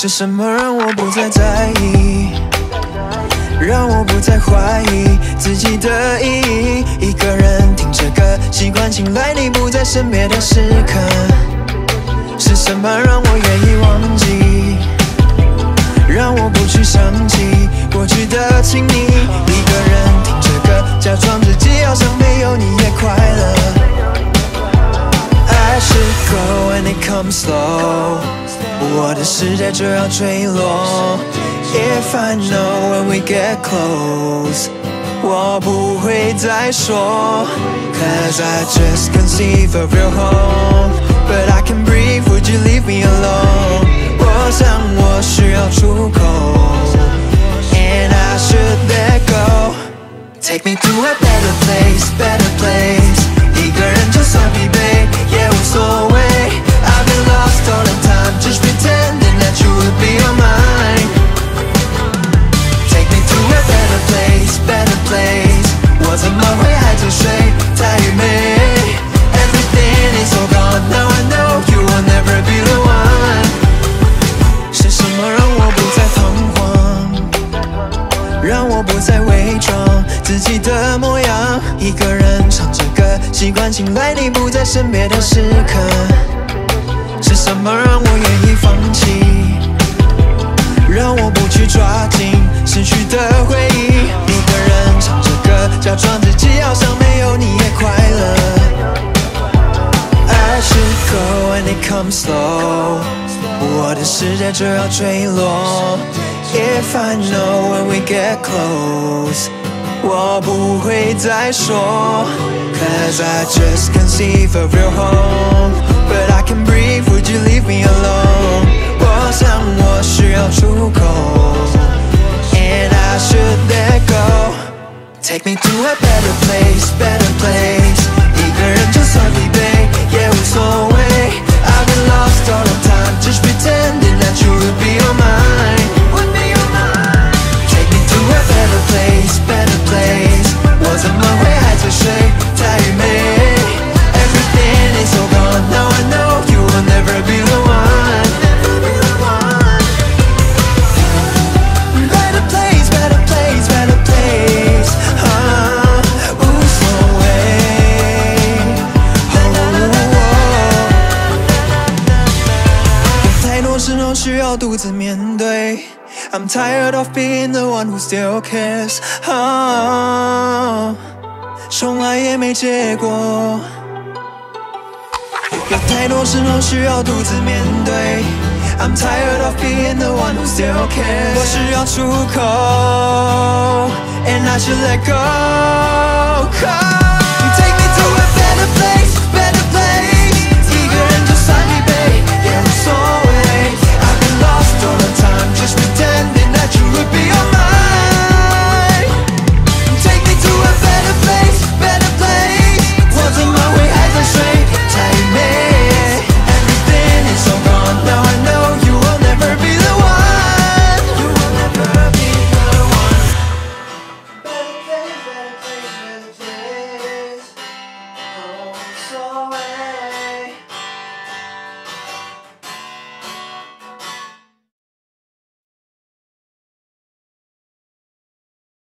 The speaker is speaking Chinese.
是什么让我不再在意？让我不再怀疑自己的意义。一个人听着歌，习惯醒来你不在身边的时刻。是什么让我愿意忘记？让我不去想起过去的情谊。一个人听着歌，假装自己好像没有你也快乐。I should go when it comes slow，我的世界就要坠落。If I know when we get close，我不会再说。Cause I just conceive of your home，but I can breathe，would you leave me alone？我想我需要出口，and I should let go。Take me to a better place, better place。一个人就算疲惫也无所谓。 不再伪装自己的模样，一个人唱着歌，习惯醒来你不在身边的时刻。是什么让我愿意放弃？让我不去抓紧失去的回忆，一个人唱着歌，假装自己好像没有你也快乐。I should go when it comes slow，我的世界就要坠落。If I know when we get close，我不会再说。Cause I just conceive of your home，but I can breathe，would you leave me alone？我想我需要出口，and I should let go。Take me to a better place, better 需要独自面对。I'm tired of being the one who still cares，啊，从来也没结果。有太多事都需要独自面对。I'm tired of being the one who still cares。我需要出口，and I should let go。